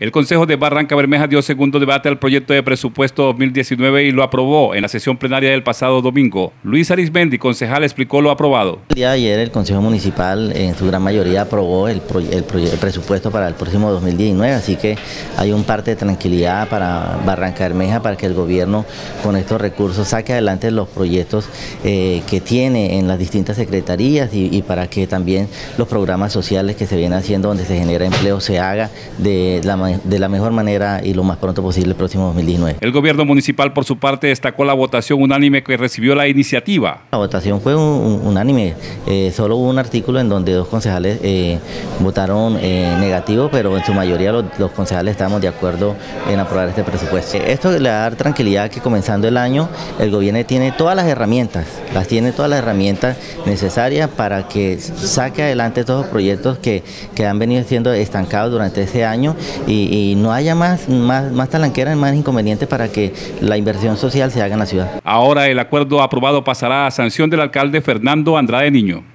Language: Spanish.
El Consejo de Barranca Bermeja dio segundo debate al proyecto de presupuesto 2019 y lo aprobó en la sesión plenaria del pasado domingo. Luis Arismendi, concejal, explicó lo aprobado. El día de ayer el Consejo Municipal en su gran mayoría aprobó el, presupuesto para el próximo 2019, así que hay un parte de tranquilidad para Barranca Bermeja para que el gobierno con estos recursos saque adelante los proyectos eh, que tiene en las distintas secretarías y, y para que también los programas sociales que se vienen haciendo donde se genera empleo se haga de la manera de la mejor manera y lo más pronto posible el próximo 2019. El gobierno municipal, por su parte, destacó la votación unánime que recibió la iniciativa. La votación fue unánime, eh, solo hubo un artículo en donde dos concejales eh, votaron eh, negativo, pero en su mayoría los, concejales estamos de acuerdo en aprobar este presupuesto. Esto le da tranquilidad que comenzando el año el gobierno tiene todas las herramientas, las tiene todas las herramientas necesarias para que saque adelante todos los proyectos que, que han venido siendo estancados durante ese año y no haya más, más, más talanqueras, más inconvenientes para que la inversión social se haga en la ciudad. Ahora el acuerdo aprobado pasará a sanción del alcalde Fernando Andrade Niño.